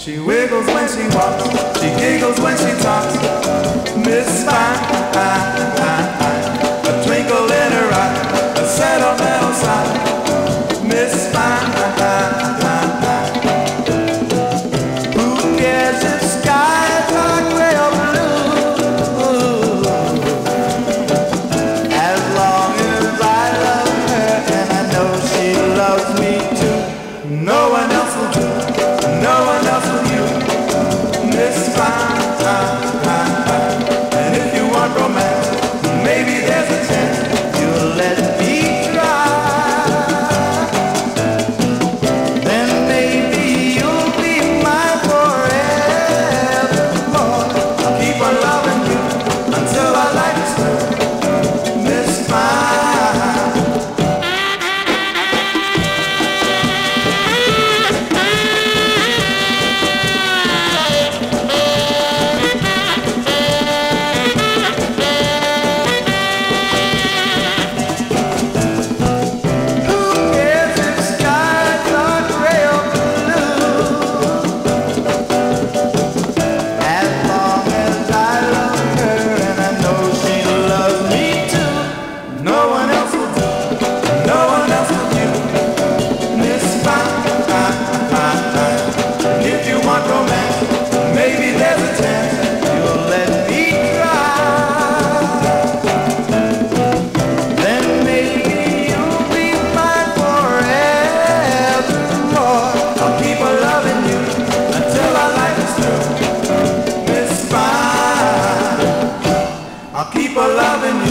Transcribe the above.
She wiggles when she walks, she giggles when she talks. Miss Fine. time. for loving you.